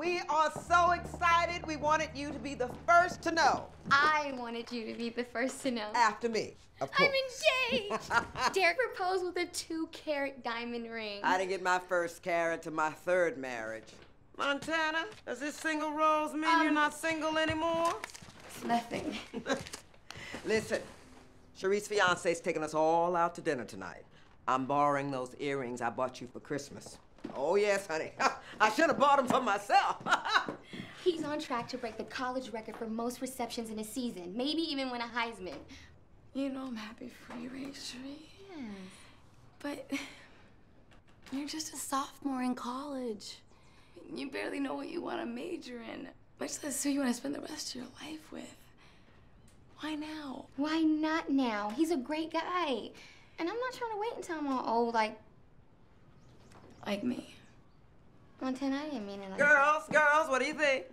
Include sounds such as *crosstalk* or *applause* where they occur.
We are so excited. We wanted you to be the first to know. I wanted you to be the first to know. After me, of course. I'm engaged. *laughs* Derek proposed with a two-carat diamond ring. I didn't get my first carat to my third marriage. Montana, does this single rose mean Um, you're not single anymore? It's nothing. *laughs* Listen, Sheree's fiance's taking us all out to dinner tonight. I'm borrowing those earrings I bought you for Christmas. Oh, yes, honey. *laughs* I should have bought them for myself. *laughs* He's on track to break the college record for most receptions in a season, maybe even win a Heisman. You know I'm happy for you, Rachel. Yes. But you're just a sophomore in college. You barely know what you want to major in, much less who you want to spend the rest of your life with. Why now? Why not now? He's a great guy. And I'm not trying to wait until I'm all old like Like me. Montana. I didn't mean it like girls, girls, what do you think?